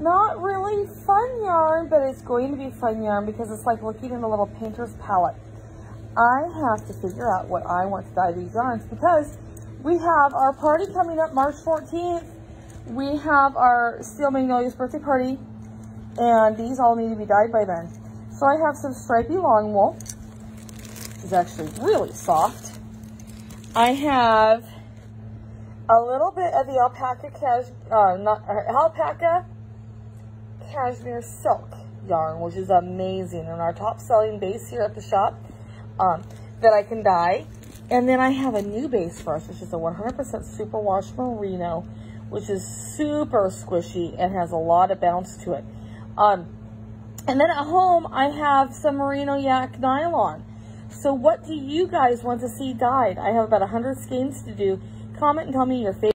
not really fun yarn, but it's going to be fun yarn because it's like looking in a little painter's palette. I have to figure out what I want to dye these yarns because we have our party coming up March 14th. We have our Steel Magnolia's birthday party and these all need to be dyed by then. So I have some stripy long wool, is actually really soft. I have a little bit of the alpaca cash, uh, not, uh, alpaca cashmere silk yarn, which is amazing and our top selling base here at the shop um, that I can dye. And then I have a new base for us, which is a 100% superwash merino, which is super squishy and has a lot of bounce to it. Um, and then at home, I have some merino yak nylon. So what do you guys want to see dyed? I have about 100 skeins to do. Comment and tell me your favorite.